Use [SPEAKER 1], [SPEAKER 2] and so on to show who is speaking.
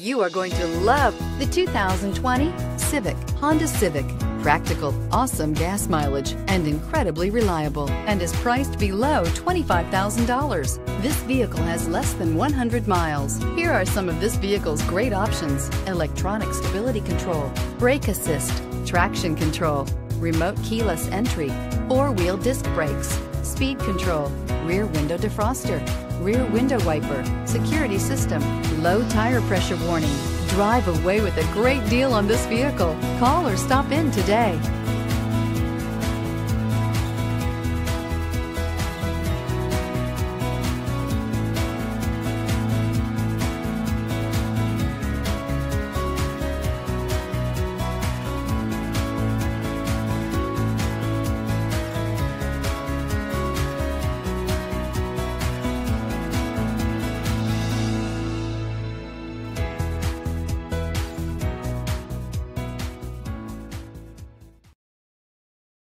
[SPEAKER 1] You are going to love the 2020 Civic, Honda Civic. Practical, awesome gas mileage, and incredibly reliable, and is priced below $25,000. This vehicle has less than 100 miles. Here are some of this vehicle's great options. Electronic stability control, brake assist, traction control, remote keyless entry, four-wheel disc brakes, speed control, rear window defroster, rear window wiper, security system, low tire pressure warning. Drive away with a great deal on this vehicle. Call or stop in today.